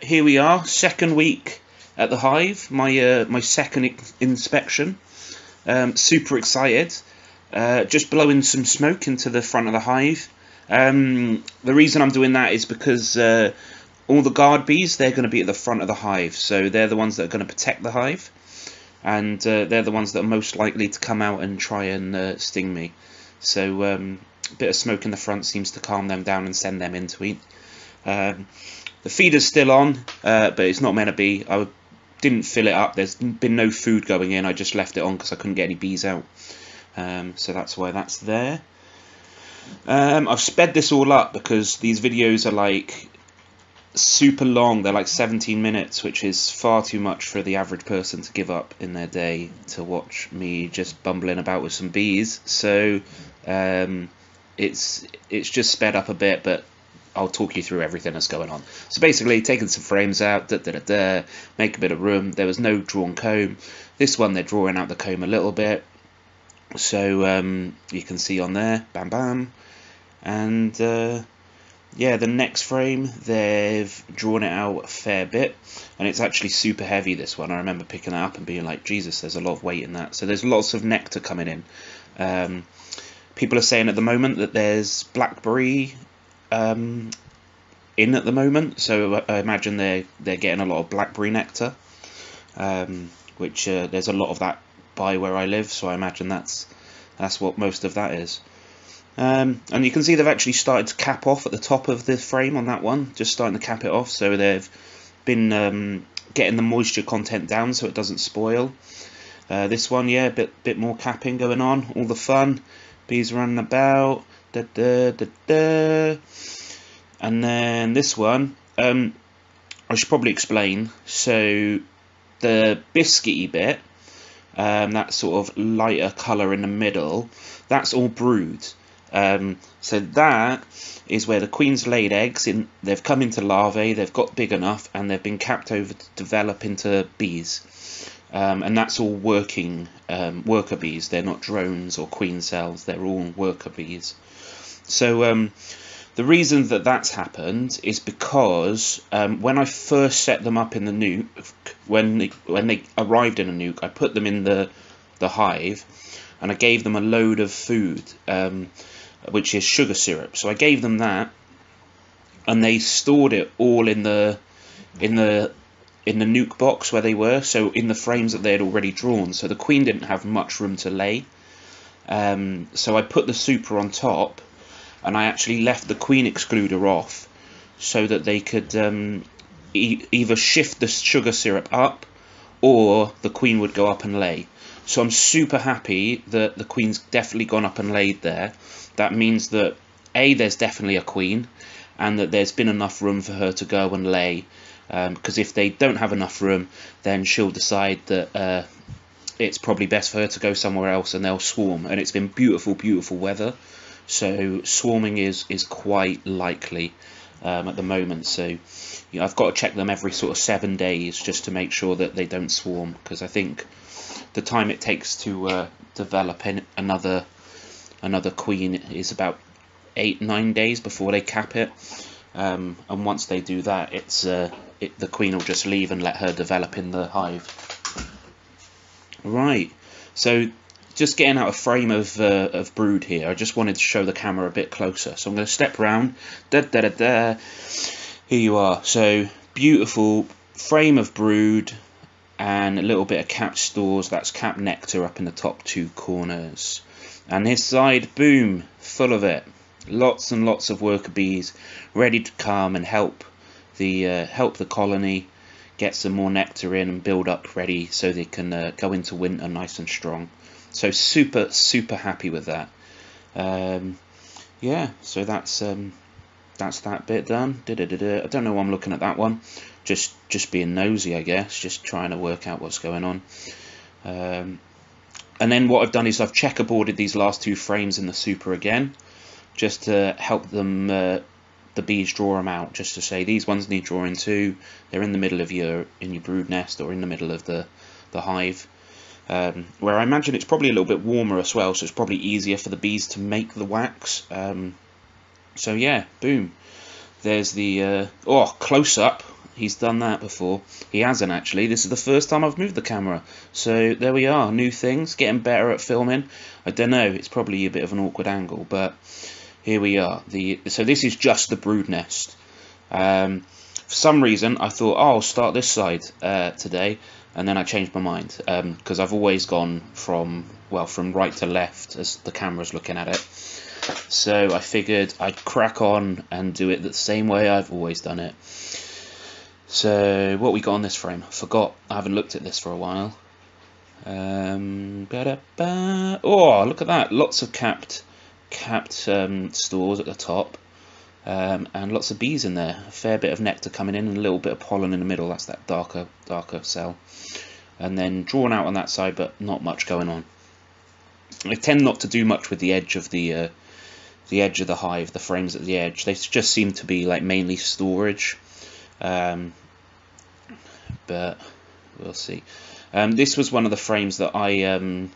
Here we are, second week at the hive, my uh, my second inspection. Um, super excited. Uh, just blowing some smoke into the front of the hive. Um, the reason I'm doing that is because uh, all the guard bees, they're going to be at the front of the hive. So they're the ones that are going to protect the hive. And uh, they're the ones that are most likely to come out and try and uh, sting me. So um, a bit of smoke in the front seems to calm them down and send them in to eat. The feeder's still on, uh, but it's not meant to be. I didn't fill it up. There's been no food going in. I just left it on because I couldn't get any bees out. Um, so that's why that's there. Um, I've sped this all up because these videos are like super long. They're like 17 minutes, which is far too much for the average person to give up in their day to watch me just bumbling about with some bees. So um, it's it's just sped up a bit, but I'll talk you through everything that's going on. So basically, taking some frames out, da, da, da, da, make a bit of room. There was no drawn comb. This one, they're drawing out the comb a little bit. So um, you can see on there, bam, bam. And uh, yeah, the next frame, they've drawn it out a fair bit. And it's actually super heavy, this one. I remember picking that up and being like, Jesus, there's a lot of weight in that. So there's lots of nectar coming in. Um, people are saying at the moment that there's blackberry um, in at the moment, so I imagine they're they're getting a lot of blackberry nectar, um, which uh, there's a lot of that by where I live, so I imagine that's that's what most of that is. Um, and you can see they've actually started to cap off at the top of the frame on that one, just starting to cap it off, so they've been um, getting the moisture content down so it doesn't spoil. Uh, this one, yeah, a bit bit more capping going on, all the fun, bees running about, Da, da, da. And then this one, um, I should probably explain. So the biscuity bit, um, that sort of lighter colour in the middle, that's all brood. Um, so that is where the queen's laid eggs. In they've come into larvae, they've got big enough, and they've been capped over to develop into bees. Um, and that's all working um, worker bees. They're not drones or queen cells. They're all worker bees. So um, the reason that that's happened is because um, when I first set them up in the nuc, when they, when they arrived in a nuc, I put them in the the hive, and I gave them a load of food, um, which is sugar syrup. So I gave them that, and they stored it all in the in the in the nuc box where they were, so in the frames that they had already drawn. So the queen didn't have much room to lay. Um, so I put the super on top, and I actually left the queen excluder off so that they could um, e either shift the sugar syrup up or the queen would go up and lay. So I'm super happy that the queen's definitely gone up and laid there. That means that A, there's definitely a queen and that there's been enough room for her to go and lay because um, if they don't have enough room then she'll decide that uh, it's probably best for her to go somewhere else and they'll swarm and it's been beautiful beautiful weather so swarming is is quite likely um, at the moment. So you know, I've got to check them every sort of seven days just to make sure that they don't swarm because I think the time it takes to uh, develop another another queen is about eight nine days before they cap it. Um, and once they do that, it's uh, it, the queen will just leave and let her develop in the hive. Right, so just getting out of frame of, uh, of brood here, I just wanted to show the camera a bit closer. So I'm going to step around. Da, da, da, da. Here you are. So beautiful frame of brood and a little bit of capped stores. That's capped nectar up in the top two corners. And this side, boom, full of it. Lots and lots of worker bees ready to come and help the uh, help the colony get some more nectar in and build up ready so they can uh, go into winter nice and strong. So super, super happy with that. Um, yeah, so that's um, that's that bit done. Da -da -da I don't know why I'm looking at that one. Just just being nosy, I guess. Just trying to work out what's going on. Um, and then what I've done is I've checkerboarded these last two frames in the super again, just to help them uh, the bees draw them out. Just to say these ones need drawing too. They're in the middle of your in your brood nest or in the middle of the the hive um, where I imagine it's probably a little bit warmer as well, so it's probably easier for the bees to make the wax. Um, so yeah, boom. There's the, uh, oh, close up. he's done that before. He hasn't actually. This is the first time I've moved the camera. So there we are, new things, getting better at filming. I don't know, it's probably a bit of an awkward angle, but here we are. The So this is just the brood nest. Um, for some reason, I thought, oh, I'll start this side uh, today, and then I changed my mind because um, I've always gone from well from right to left as the camera's looking at it. So I figured I'd crack on and do it the same way I've always done it. So what we got on this frame? Forgot. I haven't looked at this for a while. Um, oh, look at that! Lots of capped, capped um, stores at the top, um, and lots of bees in there. A fair bit of nectar coming in, and a little bit of pollen in the middle. That's that darker, darker cell. And then drawn out on that side, but not much going on. I tend not to do much with the edge of the uh, the edge of the hive, the frames at the edge. They just seem to be like mainly storage. Um, but we'll see. Um, this was one of the frames that I um,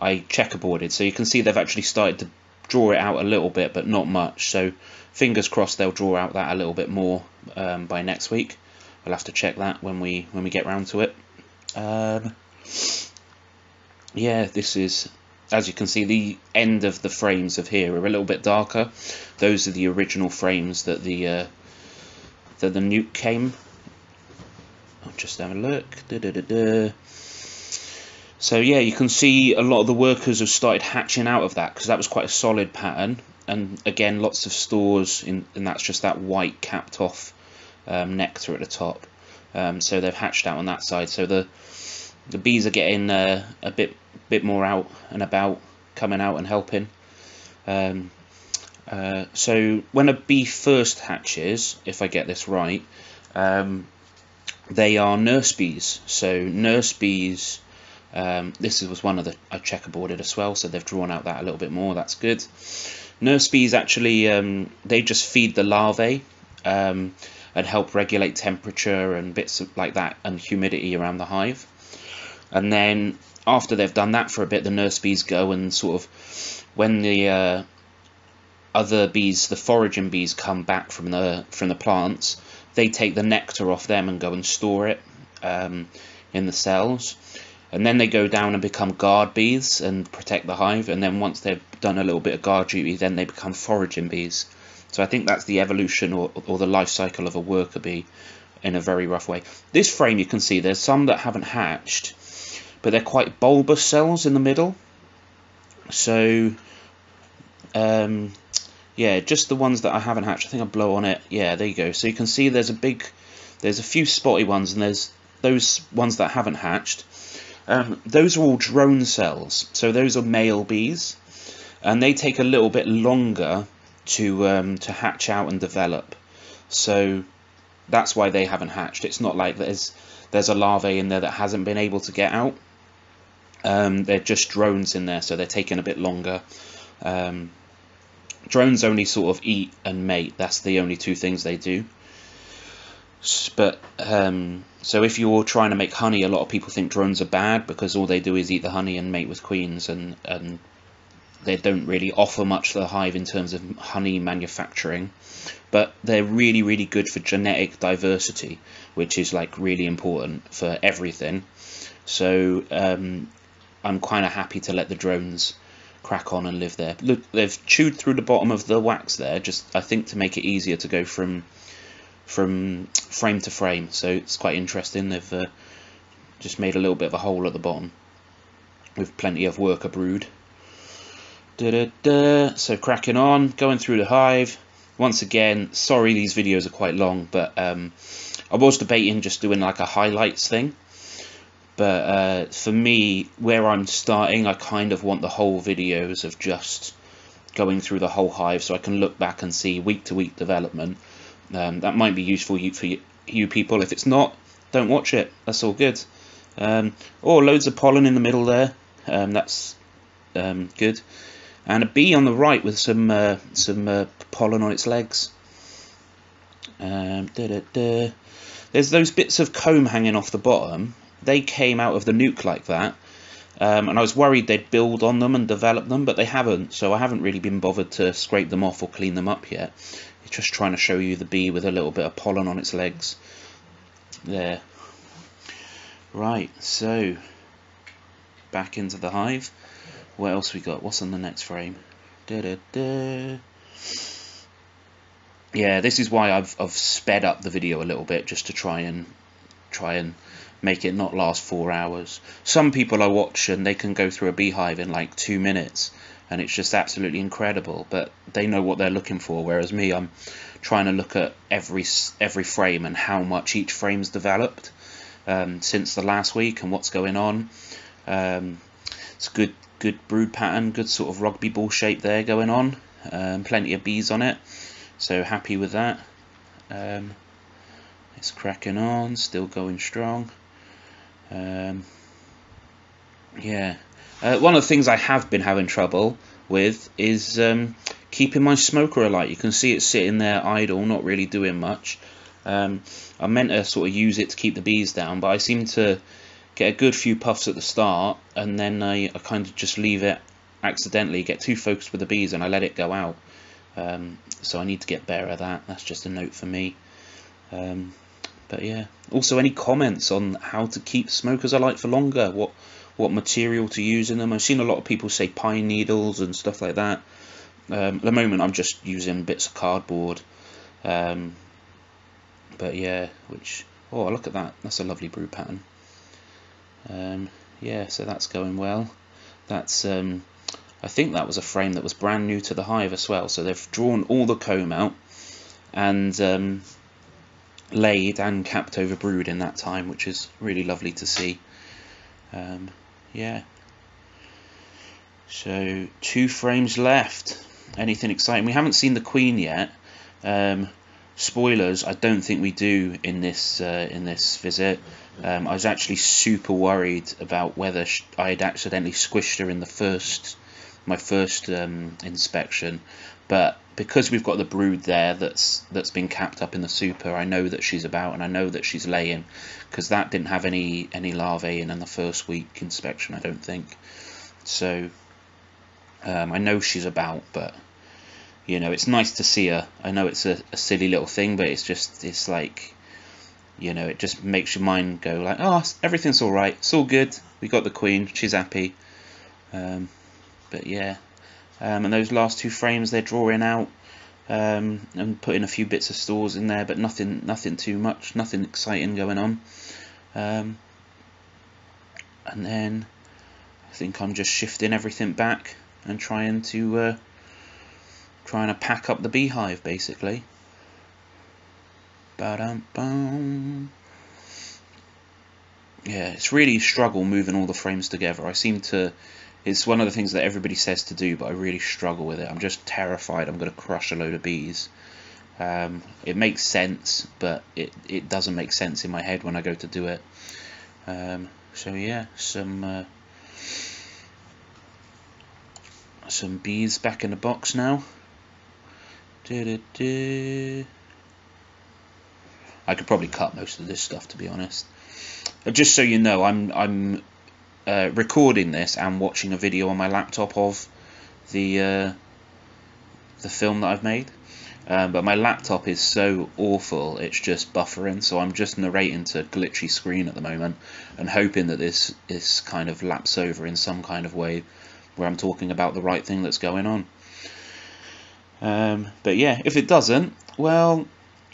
I checkerboarded, so you can see they've actually started to draw it out a little bit, but not much. So fingers crossed they'll draw out that a little bit more um, by next week. We'll have to check that when we when we get round to it. Um, yeah, this is as you can see, the end of the frames of here are a little bit darker. Those are the original frames that the uh, that the nuc came. I'll just have a look. Da -da -da so yeah, you can see a lot of the workers have started hatching out of that because that was quite a solid pattern. And again, lots of stores, in, and that's just that white capped off um, nectar at the top. Um, so they've hatched out on that side. So the the bees are getting uh, a bit bit more out and about, coming out and helping. Um, uh, so when a bee first hatches, if I get this right, um, they are nurse bees. So nurse bees, um, this was one of the I checkerboarded as well, so they've drawn out that a little bit more. That's good. Nurse bees actually um, they just feed the larvae um, and help regulate temperature and bits like that and humidity around the hive. And then after they've done that for a bit, the nurse bees go and sort of when the uh, other bees, the foraging bees, come back from the from the plants, they take the nectar off them and go and store it um, in the cells. And then they go down and become guard bees and protect the hive. And then once they've done a little bit of guard duty, then they become foraging bees. So I think that's the evolution or, or the life cycle of a worker bee in a very rough way. This frame you can see there's some that haven't hatched but they're quite bulbous cells in the middle. So, um, yeah, just the ones that I haven't hatched. I think I blow on it. Yeah, there you go. So you can see there's a big, there's a few spotty ones, and there's those ones that haven't hatched. Um, those are all drone cells. So those are male bees, and they take a little bit longer to um, to hatch out and develop. So that's why they haven't hatched. It's not like there's there's a larvae in there that hasn't been able to get out. Um, they're just drones in there, so they're taking a bit longer. Um, drones only sort of eat and mate. That's the only two things they do. But um, so if you're trying to make honey, a lot of people think drones are bad because all they do is eat the honey and mate with queens, and and they don't really offer much to the hive in terms of honey manufacturing. But they're really really good for genetic diversity, which is like really important for everything. So um, I'm kind of happy to let the drones crack on and live there. Look, they've chewed through the bottom of the wax there, just I think to make it easier to go from from frame to frame. So it's quite interesting. They've uh, just made a little bit of a hole at the bottom with plenty of worker brood. Da -da -da. So cracking on, going through the hive. Once again, sorry these videos are quite long, but um, I was debating just doing like a highlights thing but uh, for me, where I'm starting, I kind of want the whole videos of just going through the whole hive so I can look back and see week to week development. Um, that might be useful for you, you, people. If it's not, don't watch it. That's all good. Um, oh, loads of pollen in the middle there. Um, that's um, good. And a bee on the right with some uh, some uh, pollen on its legs. Da -da -da. There's those bits of comb hanging off the bottom they came out of the nuc like that. Um, and I was worried they'd build on them and develop them, but they haven't, so I haven't really been bothered to scrape them off or clean them up yet. It's just trying to show you the bee with a little bit of pollen on its legs. there. Right, so back into the hive. What else we got? What's on the next frame? Da -da -da. Yeah, this is why I've I've sped up the video a little bit just to try and try and make it not last four hours. Some people I watch and they can go through a beehive in like two minutes and it's just absolutely incredible. But they know what they're looking for, whereas me, I'm trying to look at every every frame and how much each frame's developed um, since the last week and what's going on. Um, it's good good brood pattern, good sort of rugby ball shape there going on. Um, plenty of bees on it, so happy with that. Um, it's cracking on, still going strong. Um, yeah. Uh, one of the things I have been having trouble with is um, keeping my smoker alight. You can see it sitting there idle, not really doing much. Um, I meant to sort of use it to keep the bees down, but I seem to get a good few puffs at the start, and then I, I kind of just leave it accidentally, get too focused with the bees, and I let it go out. Um, so I need to get better at that. That's just a note for me. Um, but yeah. Also, any comments on how to keep smokers alight for longer? What what material to use in them? I've seen a lot of people say pine needles and stuff like that. Um, at the moment, I'm just using bits of cardboard. Um, but yeah, which oh look at that, that's a lovely brood pattern. Um, yeah, so that's going well. That's um, I think that was a frame that was brand new to the hive as well. So they've drawn all the comb out and um, laid and capped over brood in that time, which is really lovely to see. Um, yeah. So two frames left. Anything exciting? We haven't seen the queen yet. Um, spoilers, I don't think we do in this uh, in this visit. Um, I was actually super worried about whether I had accidentally squished her in the first my first um, inspection, but because we've got the brood there that's that's been capped up in the super, I know that she's about and I know that she's laying because that didn't have any any larvae in in the first week inspection. I don't think so. Um, I know she's about, but you know it's nice to see her. I know it's a, a silly little thing, but it's just it's like you know it just makes your mind go like oh everything's all right, it's all good. We got the queen, she's happy. Um, but yeah, um, and those last two frames they're drawing out um, and putting a few bits of stores in there, but nothing, nothing too much, nothing exciting going on. Um, and then I think I'm just shifting everything back and trying to uh, trying to pack up the beehive basically. Ba-dum-bum. Yeah, it's really a struggle moving all the frames together. I seem to it's one of the things that everybody says to do, but I really struggle with it. I'm just terrified I'm going to crush a load of bees. Um, it makes sense, but it, it doesn't make sense in my head when I go to do it. Um, so yeah, some uh, some bees back in the box now. I could probably cut most of this stuff to be honest. Just so you know, I'm I'm uh, recording this and watching a video on my laptop of the uh, the film that I've made. Um, but my laptop is so awful, it's just buffering, so I'm just narrating to glitchy screen at the moment and hoping that this is kind of laps over in some kind of way where I'm talking about the right thing that's going on. Um, but yeah, if it doesn't, well,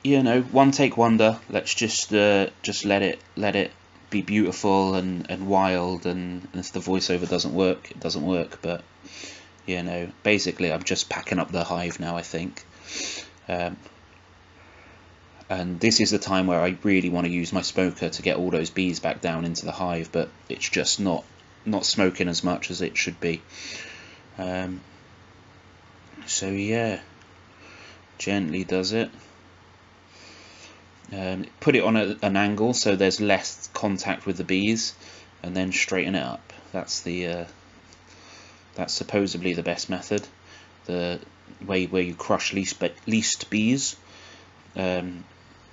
you know, one take wonder. Let's just uh, just let it let it be beautiful and, and wild and, and if the voiceover doesn't work it doesn't work. But you know basically I'm just packing up the hive now I think. Um, and this is the time where I really want to use my smoker to get all those bees back down into the hive but it's just not not smoking as much as it should be. Um, so yeah gently does it um, put it on a, an angle so there's less contact with the bees, and then straighten it up. That's the uh, that's supposedly the best method. The way where you crush least least bees. Um,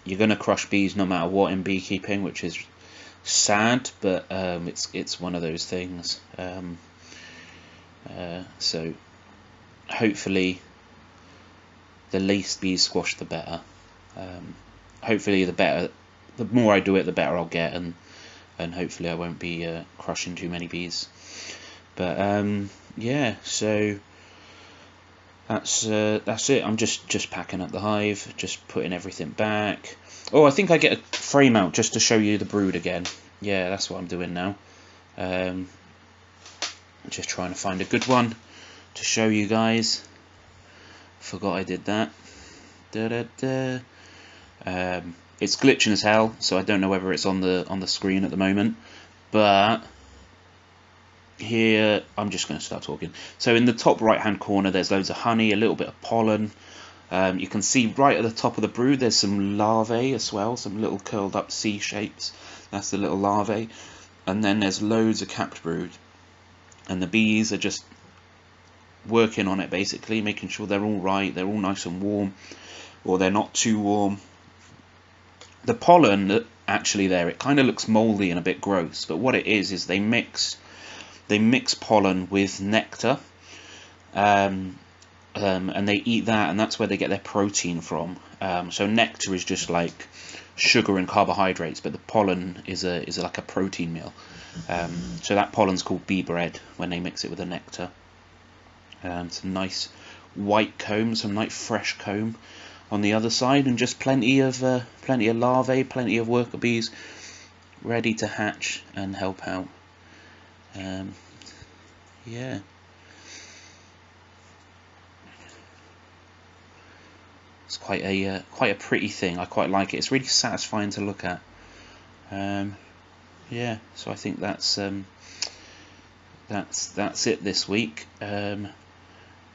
you're going to crush bees no matter what in beekeeping, which is sad, but um, it's it's one of those things. Um, uh, so hopefully, the least bees squash, the better. Um, hopefully the better the more I do it, the better I'll get, and and hopefully I won't be uh, crushing too many bees. But um, yeah, so that's uh, that's it. I'm just just packing up the hive, just putting everything back. Oh, I think I get a frame out just to show you the brood again. Yeah, that's what I'm doing now. Um, just trying to find a good one to show you guys. Forgot I did that. Da -da -da. Um, it's glitching as hell, so I don't know whether it's on the on the screen at the moment. But here, I'm just going to start talking. So in the top right hand corner, there's loads of honey, a little bit of pollen. Um, you can see right at the top of the brood, there's some larvae as well, some little curled up C shapes. That's the little larvae. And then there's loads of capped brood. And the bees are just working on it basically, making sure they're all right, they're all nice and warm, or they're not too warm. The pollen actually there, it kind of looks moldy and a bit gross, but what it is is they mix they mix pollen with nectar, um, um, and they eat that, and that's where they get their protein from. Um, so nectar is just like sugar and carbohydrates, but the pollen is a is like a protein meal. Um, so that pollen's called bee bread when they mix it with the nectar. Um, some nice white comb, some nice fresh comb on the other side, and just plenty of uh, plenty of larvae, plenty of worker bees ready to hatch and help out. Um, yeah. It's quite a uh, quite a pretty thing. I quite like it. It's really satisfying to look at. Um, yeah, so I think that's um, that's that's it this week. Um,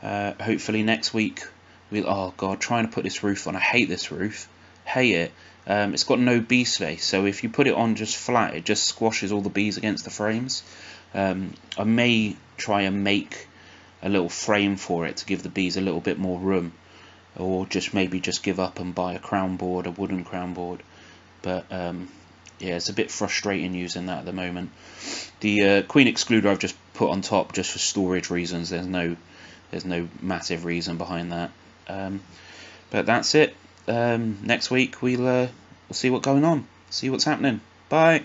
uh, hopefully next week we'll. Oh God, trying to put this roof on. I hate this roof. Hate it. Um, it's got no bee space, so if you put it on just flat, it just squashes all the bees against the frames. Um, I may try and make a little frame for it to give the bees a little bit more room, or just maybe just give up and buy a crown board, a wooden crown board. But um, yeah, it's a bit frustrating using that at the moment. The uh, queen excluder I've just put on top just for storage reasons. There's no there's no massive reason behind that. Um, but that's it. Um, next week we'll uh, we'll see what's going on, see what's happening. Bye.